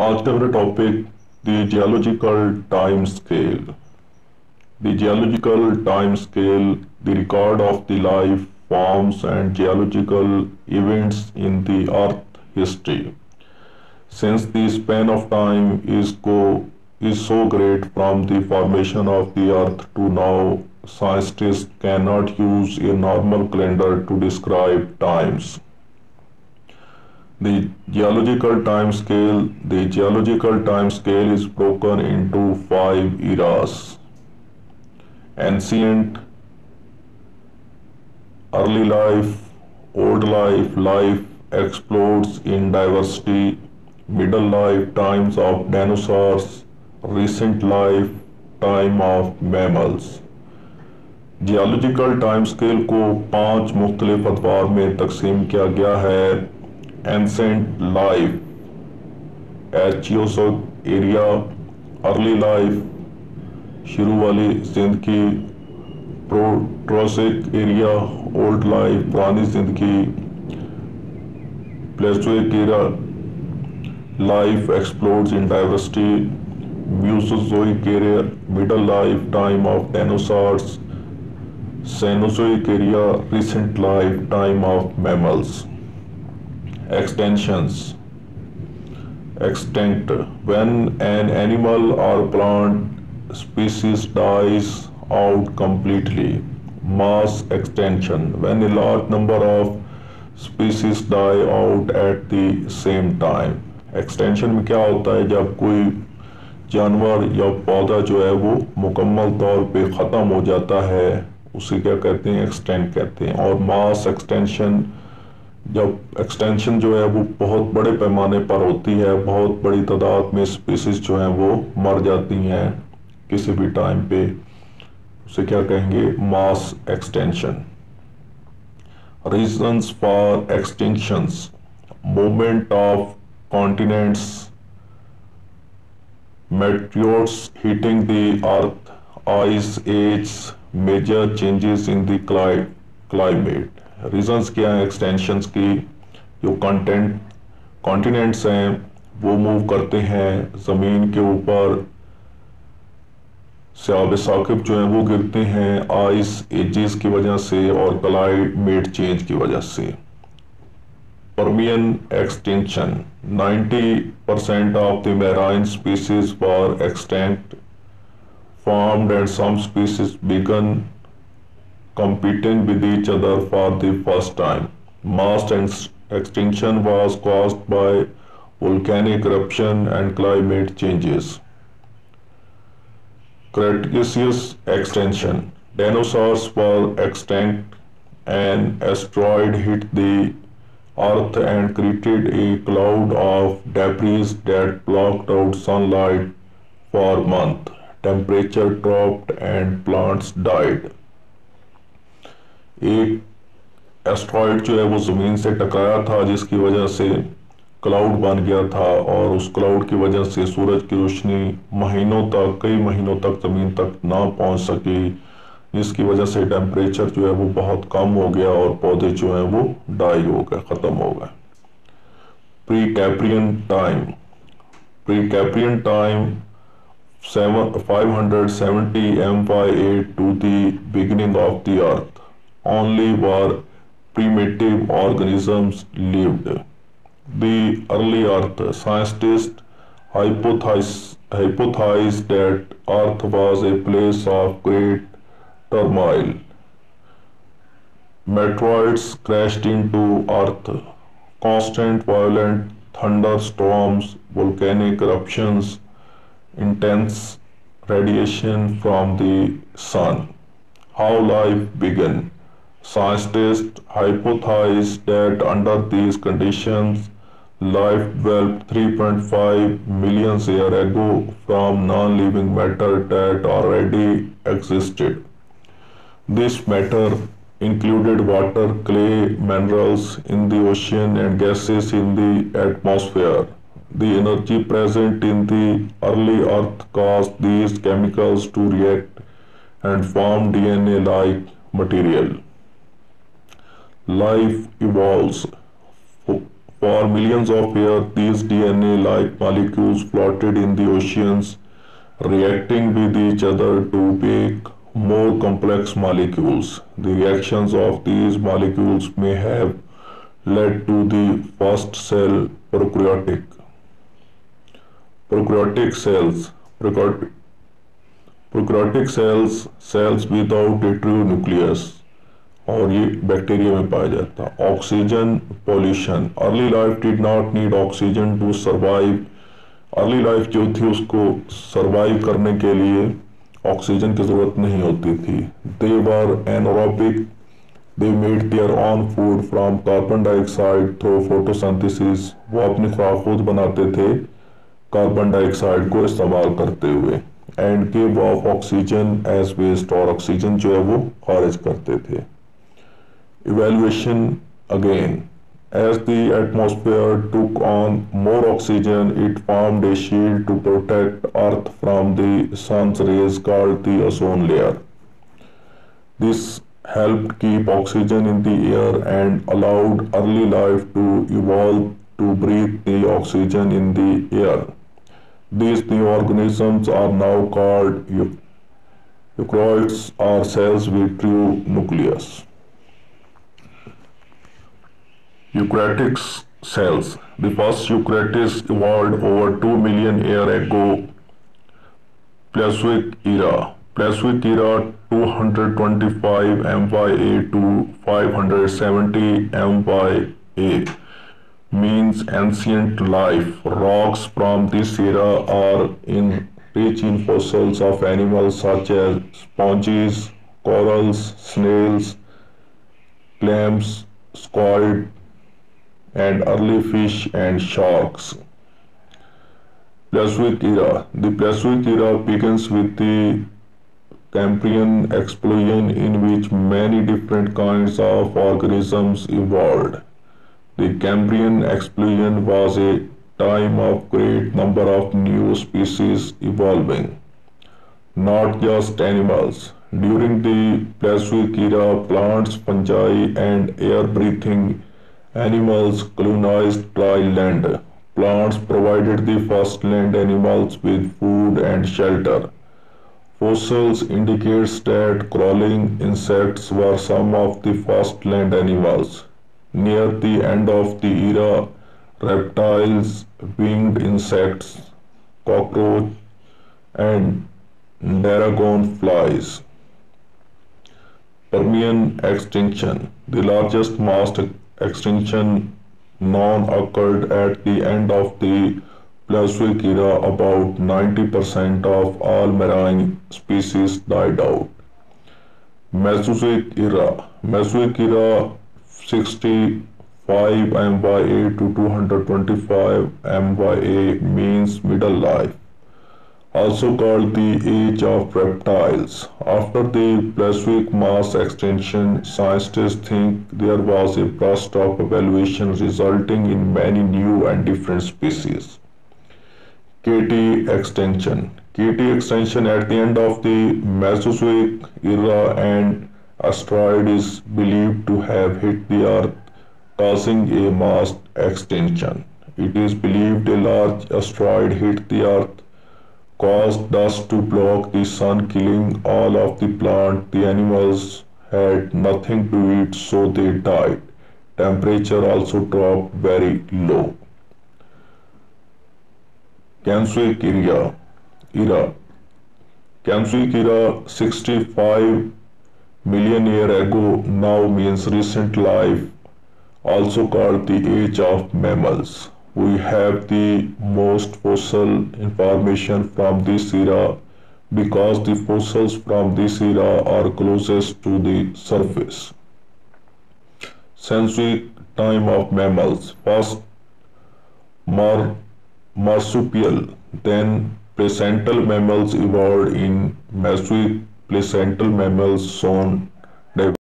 आज का मेरा topic the geological time scale the geological time scale the record of the life forms and geological events in the earth history since the span of time is go is so great from the formation of the earth to now scientists cannot use a normal calendar to describe times the geological time scale the geological time scale is broken into five eras ancient early life old life life explodes in diversity middle life times of dinosaurs recent life time of mammals geological time scale کو پانچ مختلف ادوار میں تقسیم کیا گیا ہے ancient life Archeozoic era early life شروع والی زندگی پروٹروسک ایریا اولڈ لائف پرانی زندگی Paleozoic era life explores in diversity Mesozoic era middle life time of dinosaurs Cenozoic era recent life time of mammals extensions extinct when an animal or plant species dies out completely mass extension when a large number of species die out at the same time extension میں کیا ہوتا ہے جب کوئی جانور یا پودا جو ہے وہ مکمل طور پر ختم ہو جاتا ہے اسے کیا کہتے ہیں extent کہتے ہیں اور mass extension extension جب ایکسٹینشن جو ہے وہ بہت بڑے پیمانے پر ہوتی ہے، بہت بڑی تعداد میں اسپیسیز جو ہیں وہ مر جاتی ہیں کسی بھی ٹائم پہ۔ اسے کیا کہیں گے؟ Mass extension reasons for extension movement of continents meteors heating the earth ice age major changes in the climate climate reasons کیا ہیں ایکسٹینشنز کی جو کانٹینٹ کانٹیننٹس ہیں وہ موو کرتے ہیں زمین کے اوپر سیاب ساکب جو ہیں وہ گرتے ہیں آئس ایجز کی وجہ سے اور کلائمیٹ چینج کی وجہ سے Permian extension ninety percent of the marine species were extinct formed and some species began competing with each other for the first time. Mass ex extinction was caused by volcanic eruption and climate changes. Cretaceous extinction. Dinosaurs were extinct. An asteroid hit the Earth and created a cloud of debris that blocked out sunlight for months. ایک asteroid جو ہے وہ زمین سے ٹکایا تھا، جس کی وجہ سے کلاؤڈ بن گیا تھا اور اس کلاؤڈ کی وجہ سے سورج کی روشنی مہینوں تک، کئی مہینوں تک زمین تک نہ پہنچ سکی، جس کی وجہ سے ٹیمپریچر جو ہے وہ بہت کم ہو گیا اور پودے جو ہیں وہ ڈائی ہو گئے، ختم ہو گئے۔ Precambrian time Precambrian time five hundred seventy M Y at to the beginning of the earth Only were primitive organisms lived. The early earth scientists hypothesized, hypothesized that earth was a place of great turmoil. Meteoroids crashed into earth. Constant violent thunderstorms, volcanic eruptions, intense radiation from the sun. How life began. Scientists hypothesized that under these conditions, life developed 3.5 million years ago from non-living matter that already existed. This matter included water, clay, minerals in the ocean and gases in the atmosphere. The energy present in the early earth caused these chemicals to react and form DNA-like material. Life evolves. For millions of years, these DNA-like molecules floated in the oceans, reacting with each other to make more complex molecules. The reactions of these molecules may have led to the first cell prokaryotic. Prokaryotic cells. Prokaryotic cells, cells without a true nucleus. اور یہ bacteria میں پایا جاتا۔ Oxygen pollution early life did not need oxygen to survive early life جو تھی اس کو survive کرنے کے لیے آکسیجن کی ضرورت نہیں ہوتی تھی۔ They were anaerobic they made their own food from carbon dioxide through photosynthesis وہ اپنی خوراک خود بناتے تھے کاربن ڈائی آکسائڈ کو استعمال کرتے ہوئے۔ اینڈ کے وہ آکسیجن ایز ویسٹ اور آکسیجن جو ہے وہ خارج کرتے تھے۔ evaluation again. As the atmosphere took on more oxygen, it formed a shield to protect Earth from the sun's rays called the ozone layer. This helped keep oxygen in the air and allowed early life to evolve to breathe the oxygen in the air. These new organisms are now called eukaryotes or cells with true nucleus. Eukaryotic cells. The first eukaryotes evolved over 2 million years ago. Paleozoic era. Paleozoic era 225 MYA to 570 MYA means ancient life. Rocks from this era are in rich in fossils of animals such as sponges, corals, snails, clams, squid, and early fish and sharks. Paleozoic era. The Paleozoic era begins with the Cambrian explosion in which many different kinds of organisms evolved. The Cambrian explosion was a time of great number of new species evolving, not just animals. During the Paleozoic era, plants, fungi, and air-breathing Animals colonized dry land. Plants provided the first land animals with food and shelter. Fossils indicates that crawling insects were some of the first land animals. Near the end of the era, reptiles, winged insects, cockroach, and dragonflies. Permian extinction. The largest mass extinction known occurred at the end of the Paleozoic era. About 90% of all marine species died out. Mesozoic era. Mesozoic era 65 MYA to 225 MYA means middle life also called the Age of Reptiles. After the Paleozoic mass extinction, scientists think there was a burst of evolution resulting in many new and different species. KT extinction. KT extinction at the end of the Mesozoic era and asteroid is believed to have hit the Earth causing a mass extinction. It is believed a large asteroid hit the Earth caused dust to block the sun killing all of the plant. The animals had nothing to eat so they died. Temperature also dropped very low. Cambrian era. Era. Cambrian era 65 million year ago now means recent life also called the age of mammals we have the most fossil information from this era because the fossils from this era are closest to the surface. Sensory time of mammals. First mar marsupial, then placental mammals evolved in Mesozoic placental mammals shown